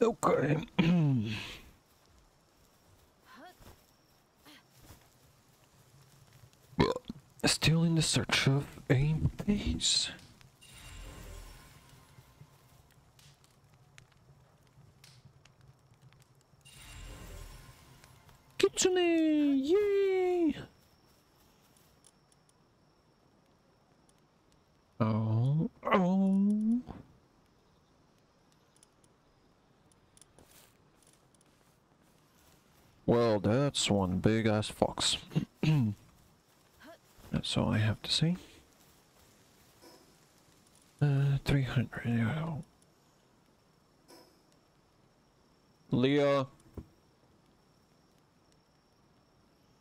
Okay. Still in the search of a base. Kitsune! Yay! Oh, oh. Well, that's one big ass fox. that's all I have to say. Uh, 300. yeah. Leah.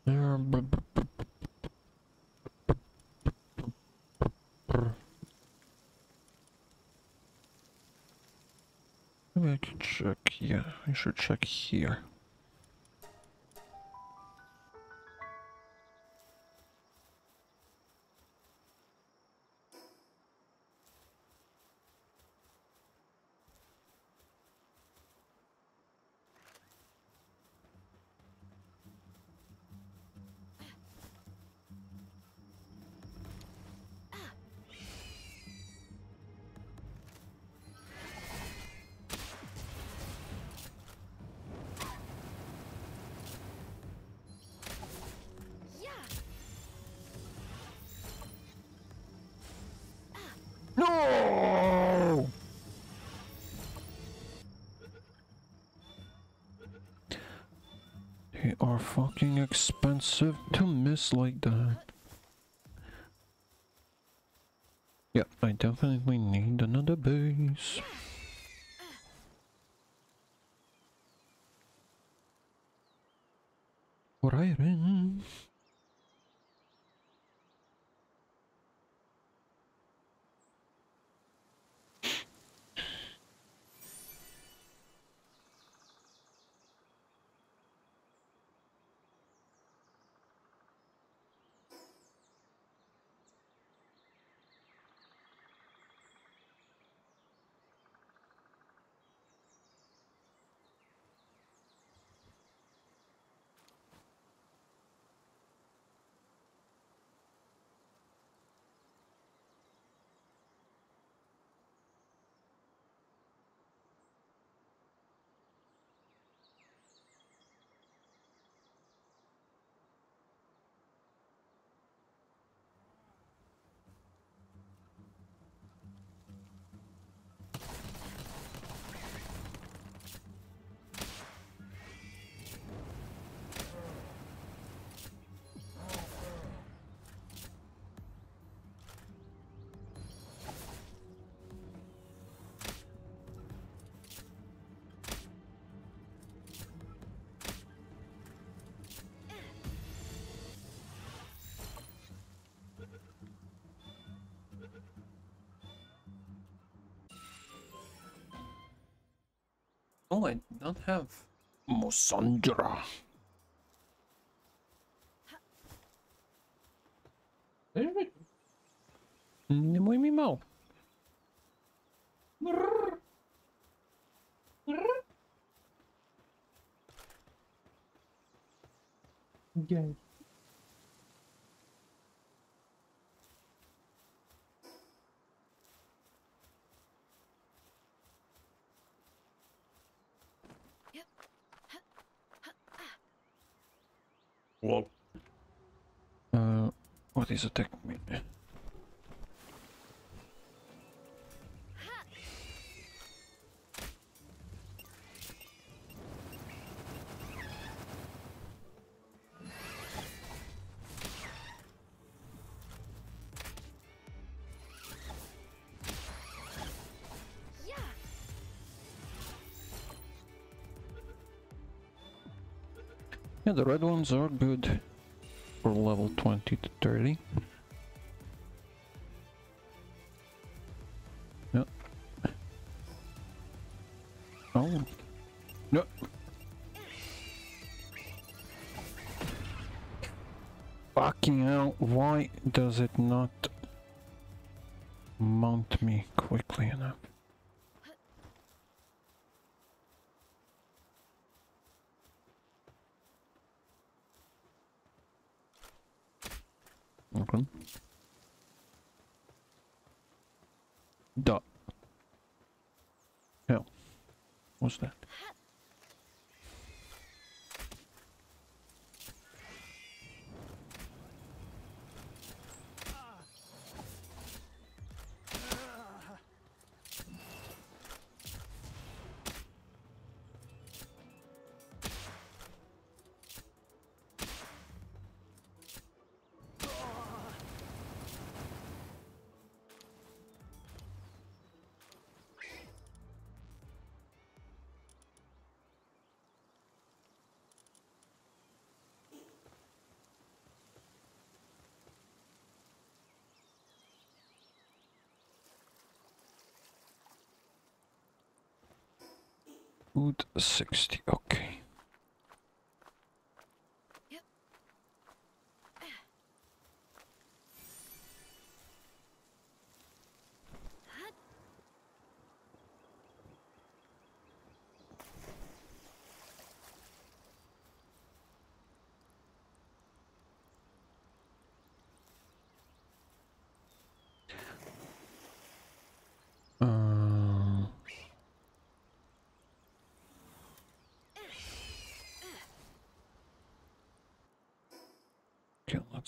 Maybe I can check. Yeah, I should check here. Expensive to miss like that. Yeah, I definitely need another base. Right in. Oh, I don't have Musandra. Не мой мимал. Yeah. Is attacking me? Yeah, the red ones are good for level 20 to 30. Yeah. Oh. No. Fucking hell, why does it not mount me quickly enough? Franklin. Duh. Hell. What's that? Food 60, okay.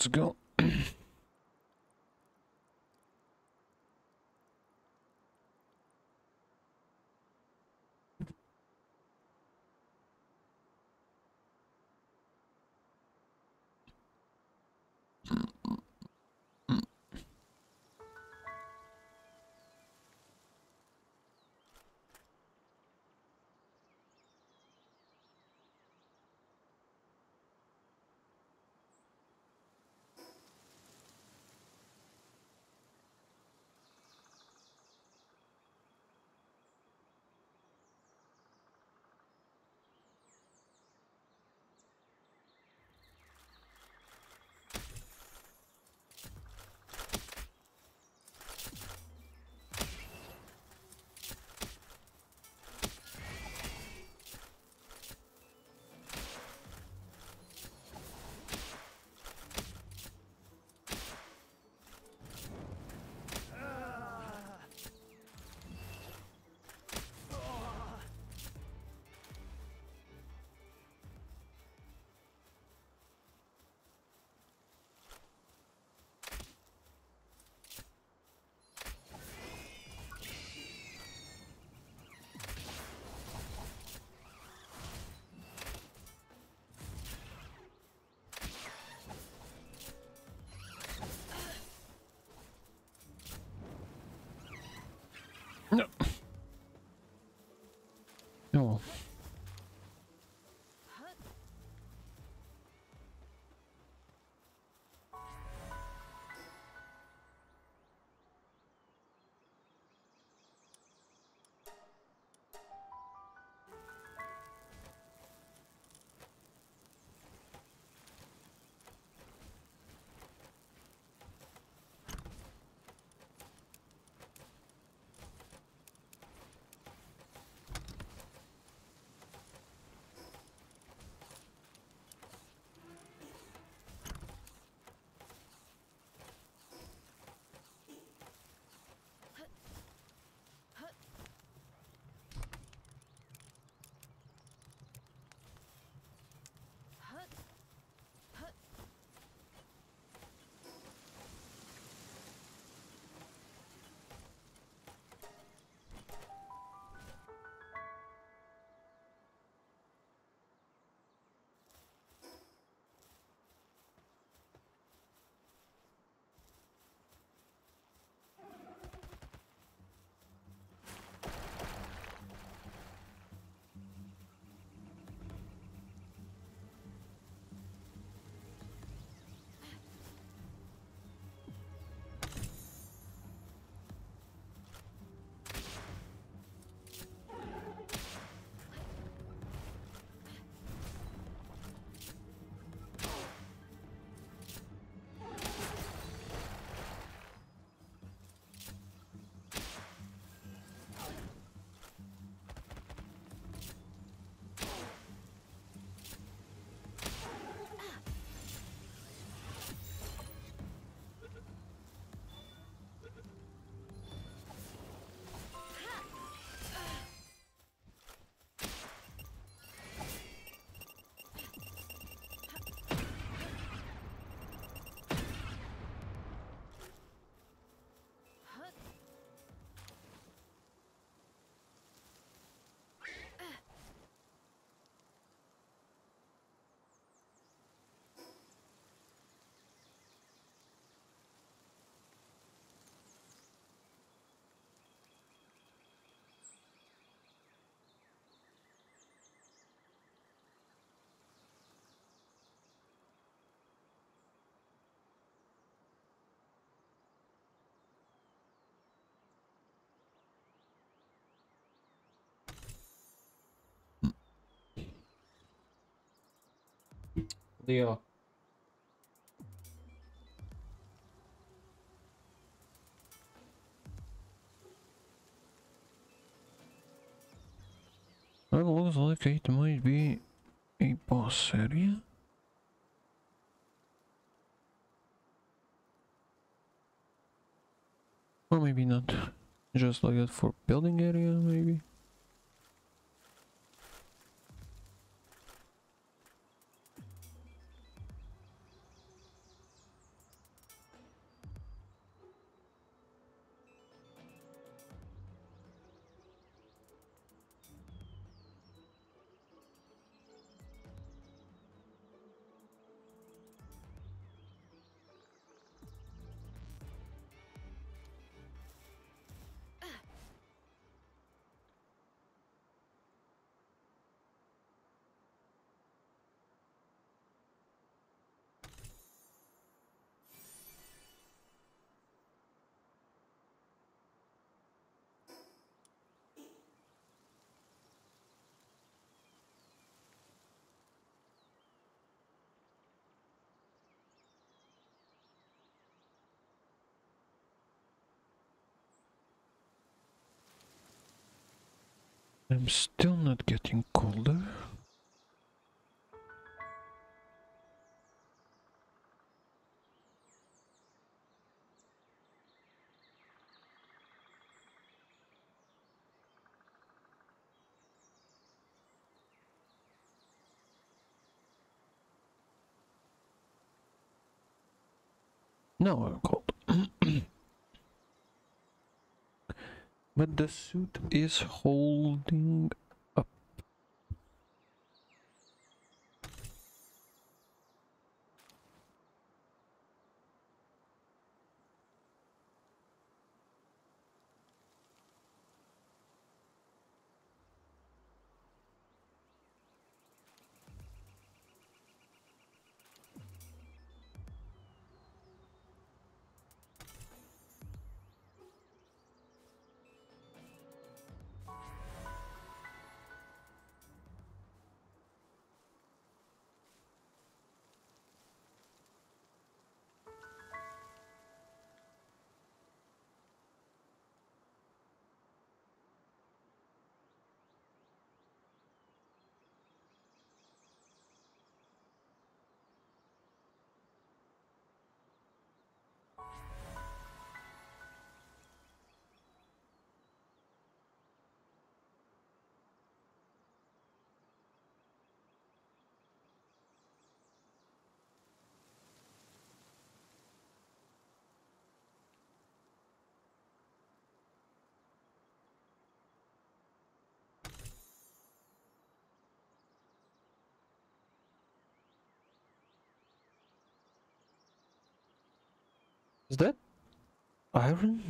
Okay, Leo. Well, looks like it might be a boss area. Or maybe not. Just like that for building area, maybe. I'm still not getting colder. No, I'm cold. but the suit is holding Is that iron?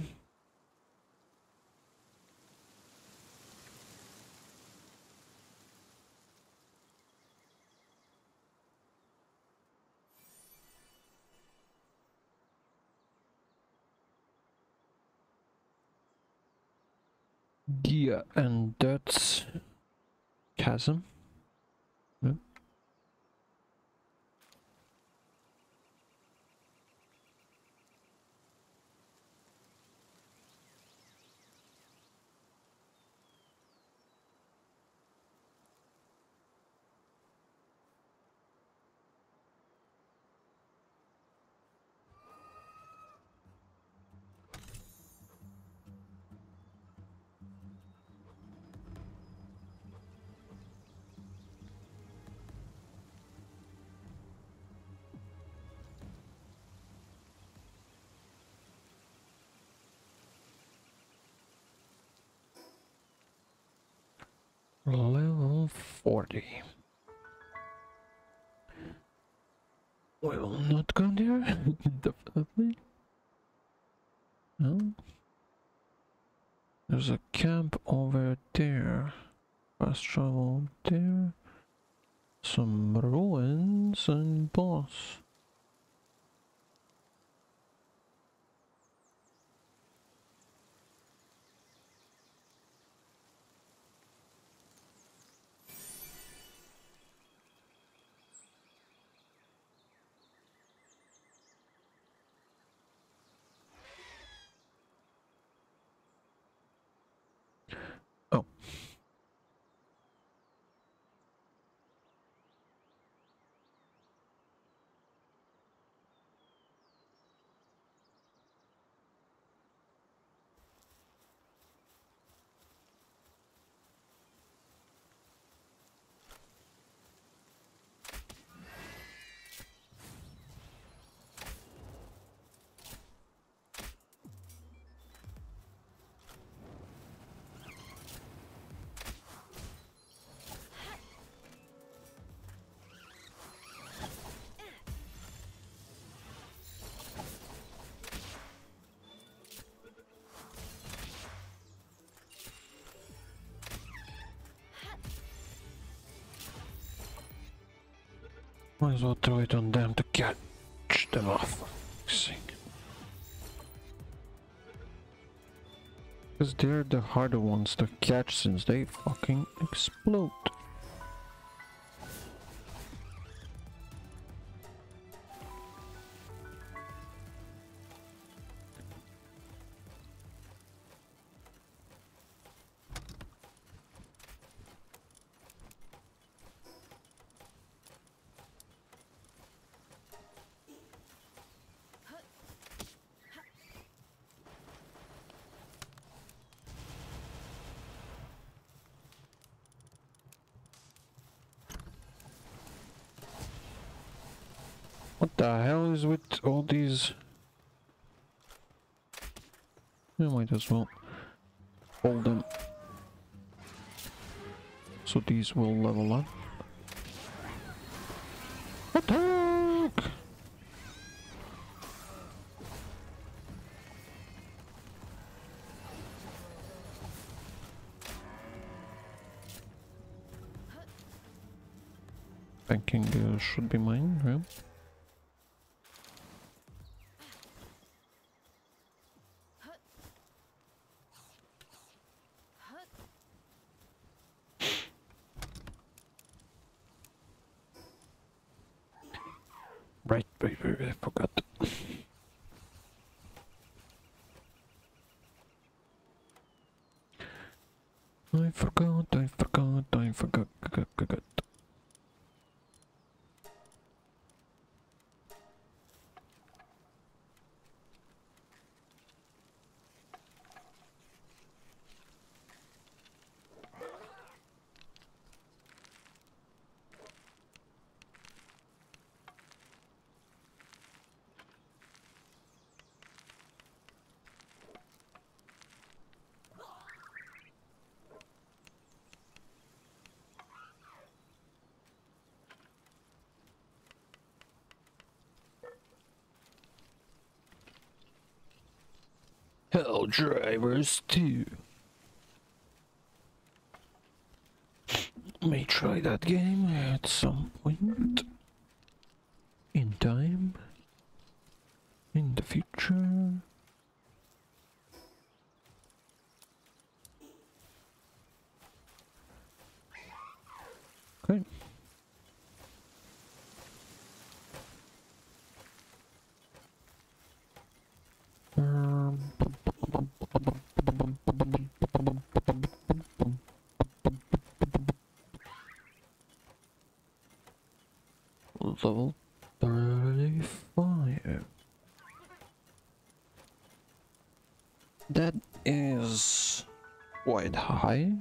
Yeah, and that's chasm. No. There's a camp over there. Fast travel there. Some ruins and boss. Might as well throw it on them to catch them off. Because they're the harder ones to catch since they fucking explode. What the hell is with all these? I might as well hold them. So these will level up. Attack! Banking uh, should be mine, yeah. Right, right, right, I forgot. I forgot, I forgot, I forgot, forgot, forgot. Helldivers 2. May try that game at some point in time in the future. ein Hi.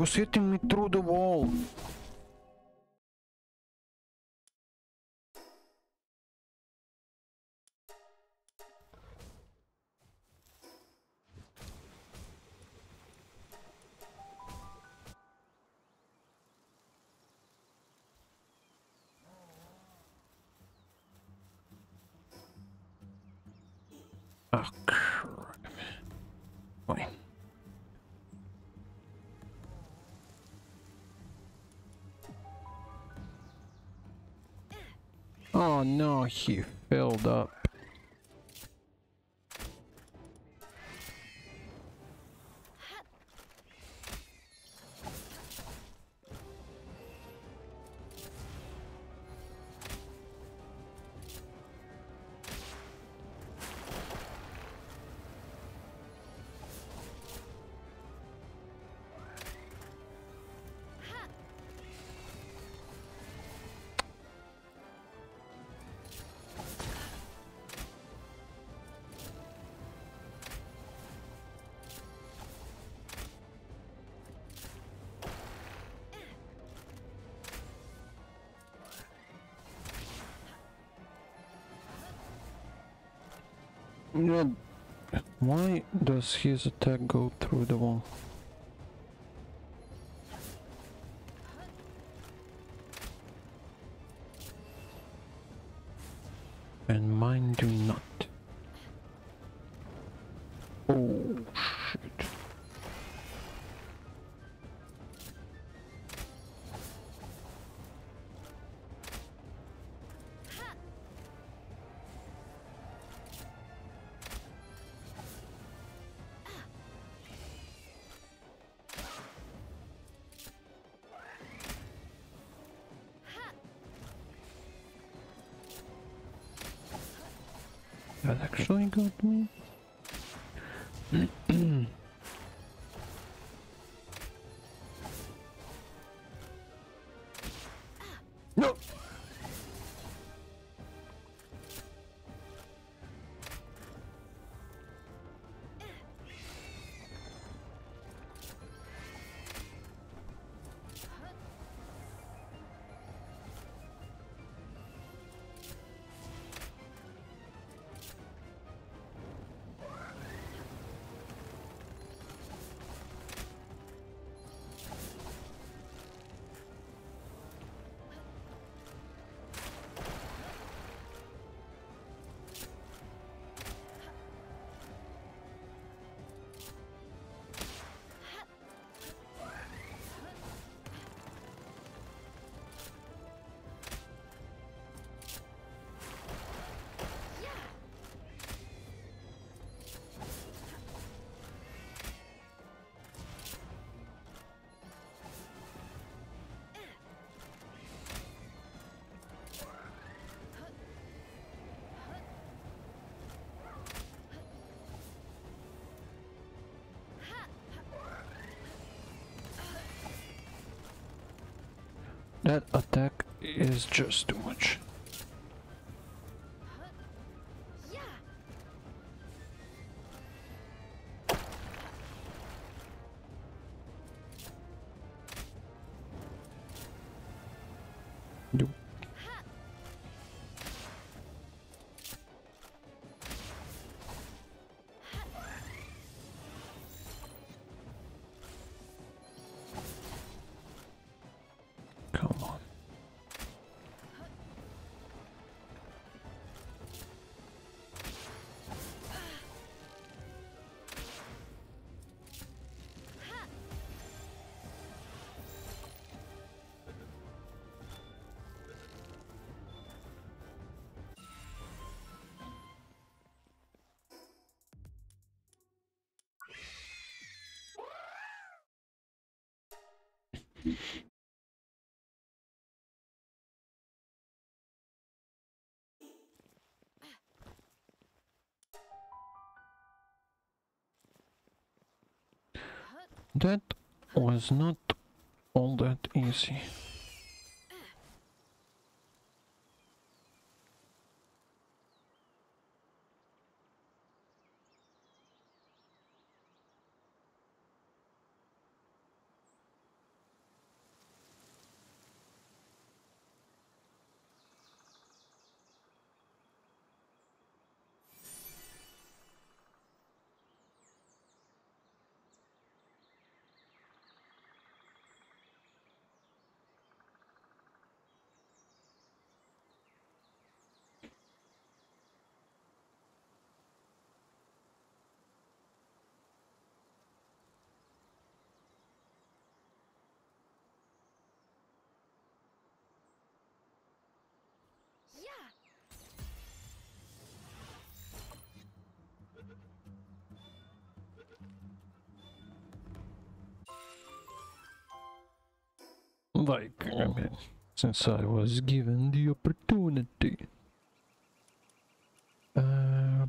Was hitting me through the He filled up. Why does his attack go through the wall? That actually got me. That attack is just too much. That was not all that easy. Like, I mean, since I was given the opportunity. Uh,